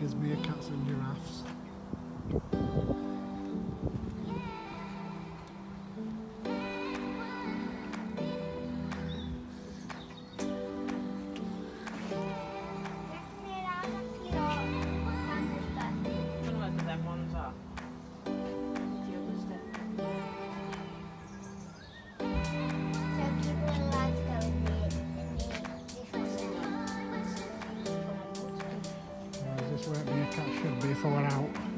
gives me a cats and giraffes. thought out.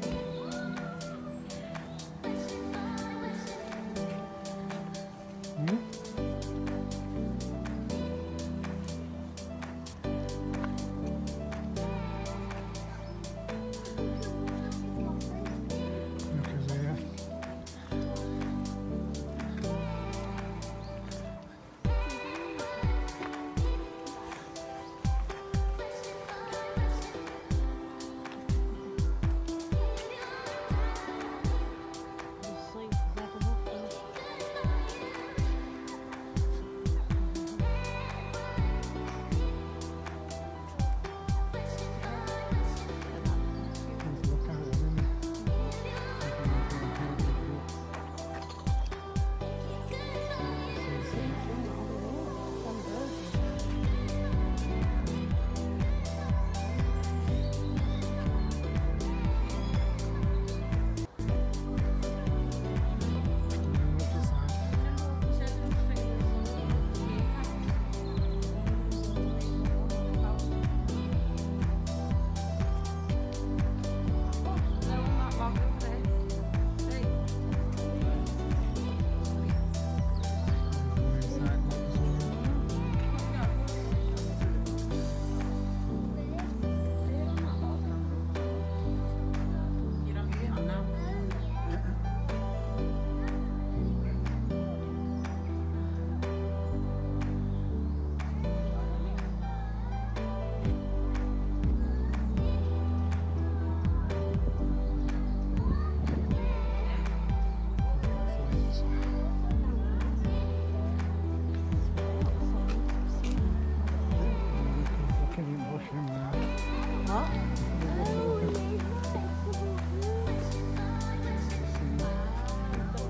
Huh?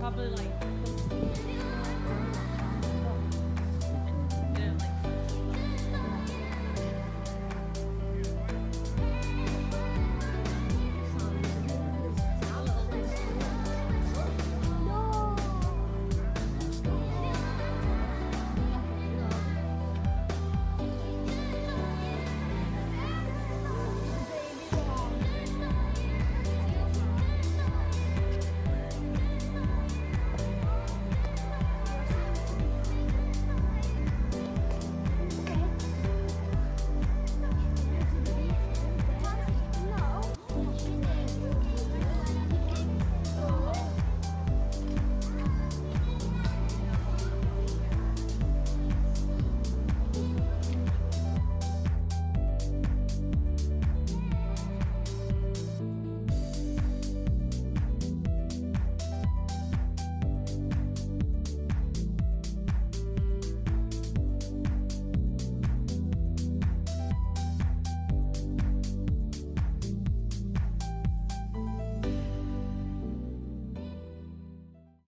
Probably like.